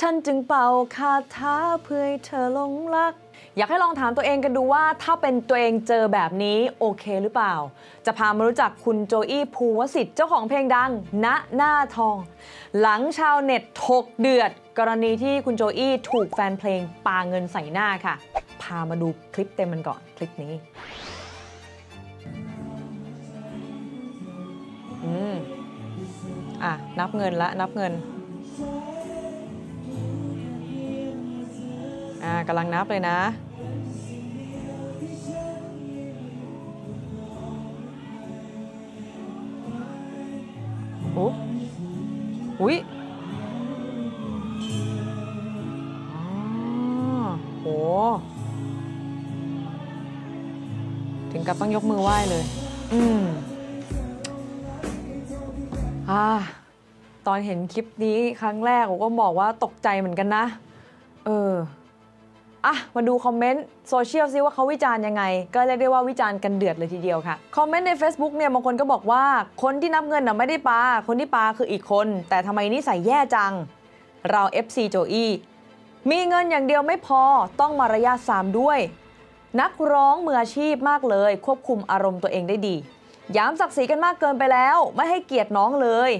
ฉันจึงเป่าคาถาเพื่อให้เธอหลงรัก อยากให้ลองถามตัวเองกันดูว่าถ้าเป็นตัวเองเจอแบบนี้โอเคหรือเปล่า จะพามารู้จักคุณโจอี้ภูวสิทธิ์เจ้าของเพลงดัง ณ หน้าทอง หลังชาวเน็ตถกเดือด กรณีที่คุณโจอี้ถูกแฟนเพลงปาเงินใส่หน้าค่ะ พามาดูคลิปเต็มมันก่อนคลิปนี้อืมอะนับเงินละนับเงิน กำลังนับเลยนะโอ้อุ้ยอ๋อโห ถึงกับต้องยกมือไหว้เลย อืมอ่าตอนเห็นคลิปนี้ครั้งแรกผมก็บอกว่าตกใจเหมือนกันนะ เออ อะ มาดูคอมเมนต์โซเชียลซิว่าเขาวิจารณ์ยังไง ก็เรียกได้ว่าวิจารณ์กันเดือดเลยทีเดียวค่ะ คอมเมนต์ใน Facebook เนี่ยบางคนก็บอกว่าคนที่นับเงินน่ะไม่ได้ปา คนที่ปาคืออีกคน แต่ทำไมนิสัยแย่จัง เรา FC โจอี้มีเงินอย่างเดียวไม่พอต้องมารยาทสามด้วย นักร้องมืออาชีพมากเลย ควบคุมอารมณ์ตัวเองได้ดีย้ำศักดิ์ศรีกันมากเกินไปแล้ว ไม่ให้เกียรติน้องเลย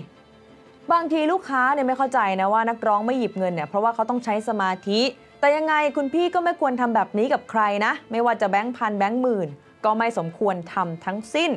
บางทีลูกค้าเนี่ยไม่เข้าใจนะว่านักร้องไม่หยิบเงินเนี่ยเพราะว่าเขาต้องใช้สมาธิ แต่ยังไงคุณพี่ก็ไม่ควรทำแบบนี้กับใครนะ ไม่ว่าจะแบงค์พันแบงค์หมื่น ก็ไม่สมควรทำทั้งสิ้น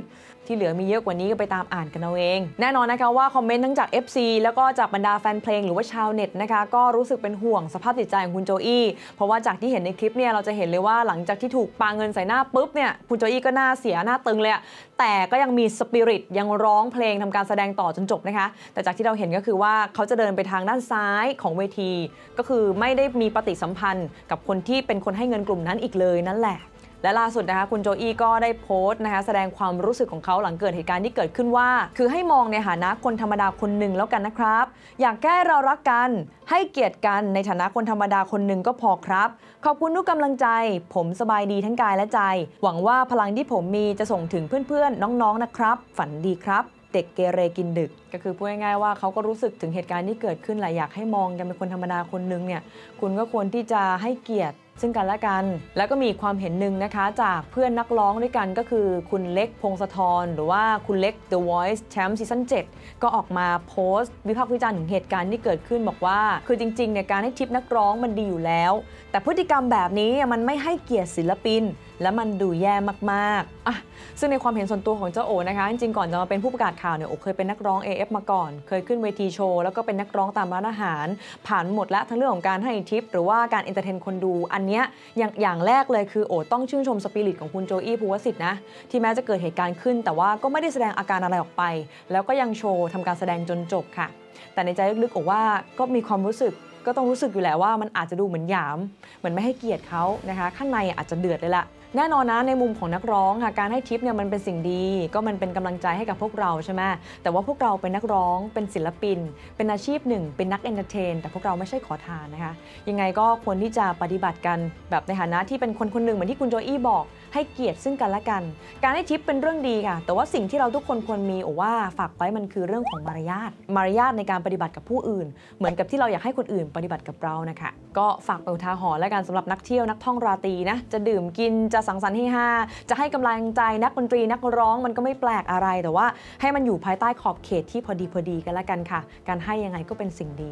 ที่เหลือมีเยอะกว่านี้ก็ไปตามอ่านกันเอาเอง แน่นอนนะคะว่าคอมเมนต์ทั้งจาก FC แล้วก็จากบรรดาแฟนเพลงหรือว่าชาวเน็ตนะคะก็รู้สึกเป็นห่วงสภาพจิตใจของคุณโจอี้เพราะว่าจากที่เห็นในคลิปเนี่ยเราจะเห็นเลยว่าหลังจากที่ถูกปาเงินใส่หน้าปุ๊บเนี่ยคุณโจอี้ก็หน้าเสียหน้าตึงเลยแต่ก็ยังมีสปิริตยังร้องเพลงทำการแสดงต่อจนจบนะคะ แต่จากที่เราเห็นก็คือว่าเขาจะเดินไปทางด้านซ้ายของเวที ก็คือไม่ได้มีปฏิสัมพันธ์กับคนที่เป็นคนให้เงินกลุ่มนั้นอีกเลยนั่นแหละ และล่าสุดนะคะคุณโจอี้ก็ได้โพสต์นะคะแสดงความรู้สึกของเขาหลังเกิดเหตุการณ์ที่เกิดขึ้นว่า คือให้มองในฐานะคนธรรมดาคนหนึ่งแล้วกันนะครับ อยากแก้เรารักกันให้เกียรติกันในฐานะคนธรรมดาคนหนึ่งก็พอครับ ขอบคุณทุกกำลังใจ ผมสบายดีทั้งกายและใจ หวังว่าพลังที่ผมมีจะส่งถึงเพื่อนๆ น้องๆนะครับ ฝันดีครับ เด็กเกเรกินดึก ก็คือพูดง่ายๆว่าเขาก็รู้สึกถึงเหตุการณ์ที่เกิดขึ้นแหละอยากให้มองกันเป็นคนธรรมดาคนหนึงเนี่ยคุณก็ควรที่จะให้เกียรติซึ่งกันและกัน แล้วก็มีความเห็นหนึ่งนะคะ จากเพื่อนนักร้องด้วยกันก็คือคุณเล็กพงศธหรือว่าคุณเล็ก The Voice แชมป์ซีซั่น7ก็ออกมาโพสต์ วิพากษ์วิจารณ์ถึงเหตุการณ์ที่เกิดขึ้นบอกว่า คือจริงๆเนี่ยการให้ทิปนักร้องมันดีอยู่แล้ว แต่พฤติกรรมแบบนี้มันไม่ให้เกียรติศิลปิน และมันดูแย่มากๆอะซึ่งในความเห็นส่วนตัวของเจ้าโอนะคะ จริงๆก่อนจะมาเป็นผู้ประกาศข่าวเนี่ยโอเคยเป็นนักร้อง AF มาก่อน เคยขึ้นเวทีโชว์แล้วก็เป็นนักร้องตามร้านอาหาร ผ่านหมดแล้วทั้งเรื่องของการให้ทิป หรือว่าการ entertain คนดู อันเนี้ยอย่างอย่างแรกเลยคือโอต้องชื่นชมสปิริตของคุณโจอี้ภูวศิษฐ์นะ ที่แม้จะเกิดเหตุการณ์ขึ้น แต่ว่าก็ไม่ได้แสดงอาการอะไรออกไป แล้วก็ยังโชว์ทำการแสดงจนจบค่ะ แต่ในใจลึกๆโอว่าก็มีความรู้สึกก็ต้องรู้สึกอยู่แหละว่ามันอาจจะดูเหมือนหยาม เหมือนไม่ให้เกียรติเขานะคะ ข้างในอาจจะเดือดเลยละ แน่นอนนะในมุมของนักร้องค่ะการให้ทิปเนี่ยมันเป็นสิ่งดี ก็มันเป็นกำลังใจให้กับพวกเราใช่ไหมแต่ว่าพวกเราเป็นนักร้องเป็นศิลปิน เป็นอาชีพหนึ่ง เป็นนัก entertain แต่พวกเราไม่ใช่ขอทานนะคะ ยังไงก็ควรที่จะปฏิบัติกันแบบในฐานะที่เป็นคนคนหนึ่งเหมือนที่คุณโจอี้บอก ให้เกียรติซึ่งกันและกัน การให้ทิปเป็นเรื่องดีค่ะ แต่ว่าสิ่งที่เราทุกคนควรมีโอว่าฝากไว้มันคือเรื่องของมารยาทมารยาทในการปฏิบัติกับผู้อื่น เหมือนกับที่เราอยากให้คนอื่นปฏิบัติกับเรานะคะก็ฝากเป็นอุทาหรณ์และกันสำหรับนักเที่ยวนักท่องราตรีนะจะดื่มกินจะสังสรรค์ให้ฮาจะให้กำลังใจนักดนตรีนักร้องมันก็ไม่แปลกอะไร แต่ว่าให้มันอยู่ภายใต้ขอบเขตที่พอดีพอดีกันละกันค่ะ การให้ยังไงก็เป็นสิ่งดี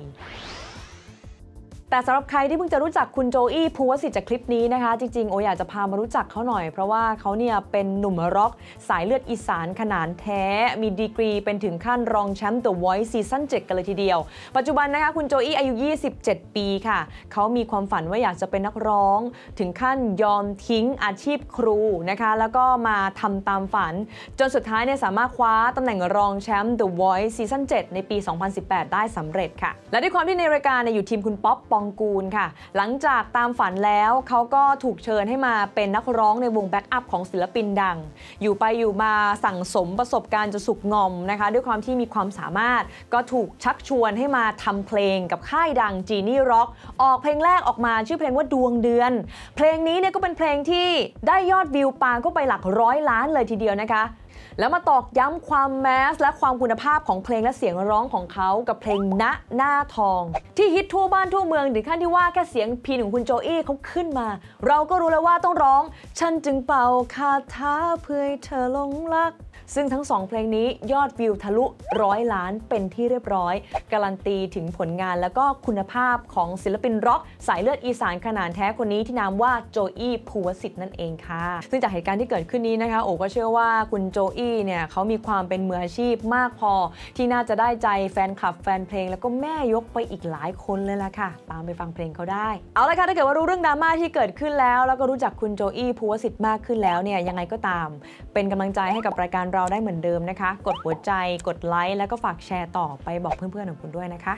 แต่สำหรับใครที่เพิ่งจะรู้จักคุณโจอี้ภูวศิษฐ์จากคลิปนี้นะคะ จริงๆ โออยากจะพามารู้จักเขาหน่อย เพราะว่าเขาเนี่ยเป็นหนุ่มร็อก สายเลือดอีสานขนานแท้ มีดีกรีเป็นถึงขั้นรองแชมป์ The Voice season 7กันเลยทีเดียว ปัจจุบันนะคะคุณโจอี้อายุ 27 ปีค่ะ เขามีความฝันว่าอยากจะเป็นนักร้อง ถึงขั้นยอมทิ้งอาชีพครูนะคะ แล้วก็มาทำตามฝัน จนสุดท้ายเนี่ยสามารถคว้าตำแหน่งรองแชมป์ The Voice season 7ในปี 2018 ได้สำเร็จค่ะ และด้วยความที่ในรายการเนี่ยอยู่ทีมคุณป๊อบ ปองกูลค่ะ หลังจากตามฝันแล้วเขาก็ถูกเชิญให้มาเป็นนักร้องในวง backup ของศิลปินดัง อยู่ไปอยู่มาสั่งสมประสบการณ์จนสุกงอมนะคะ ด้วยความที่มีความสามารถก็ถูกชักชวนให้มาทำเพลงกับค่ายดัง Genie Rock ออกเพลงแรกออกมาชื่อเพลงว่าดวงเดือน เพลงนี้เนี่ยก็เป็นเพลงที่ได้ยอดวิวปาเข้าไปหลักร้อยล้านเลยทีเดียวนะคะ แล้วมาตอกย้ำความแมสและความคุณภาพของเพลงและเสียงร้องของเขากับเพลงณหน้าทอง ที่ฮิตทั่วบ้านทั่วเมืองถึงขั้นที่ว่าแค่เสียงพีนของคุณโจอี้เขาขึ้นมา เราก็รู้แล้วว่าต้องร้อง ฉันจึงเป่าคาถาเพื่อเธอลงรัก ซึ่งทั้งสองเพลงนี้ยอดวิวทะลุร้อยล้านเป็นที่เรียบร้อย การันตีถึงผลงานแล้วก็คุณภาพของศิลปินร็อก สายเลือดอีสานขนาดแท้คนนี้ที่นามว่าโจอี้ภูวสิทธิ์นั่นเองค่ะ ซึ่งจากเหตุการณ์ที่เกิดขึ้นนี้นะคะโอก็เชื่อว่าคุณโจอี้เนี่ยเขามีความเป็นมืออาชีพมากพอ ที่น่าจะได้ใจแฟนคลับแฟนเพลง แล้วก็แม่ยกไปอีกหลายคนเลยล่ะค่ะ ตามไปฟังเพลงเขาได้ เอาละค่ะถ้าเกิดว่ารู้เรื่องดราม่าที่เกิดขึ้นแล้ว แล้วก็รู้จักคุณโจอี้ภูวสิทธิ์มากขึ้นแล้วเนี่ยยังไงก็ตาม เป็นกำลังใจให้กับรายการเราได้เหมือนเดิมนะคะ กดหัวใจกดไลค์แล้วก็ฝากแชร์ต่อไปบอกเพื่อนๆของคุณด้วยนะคะ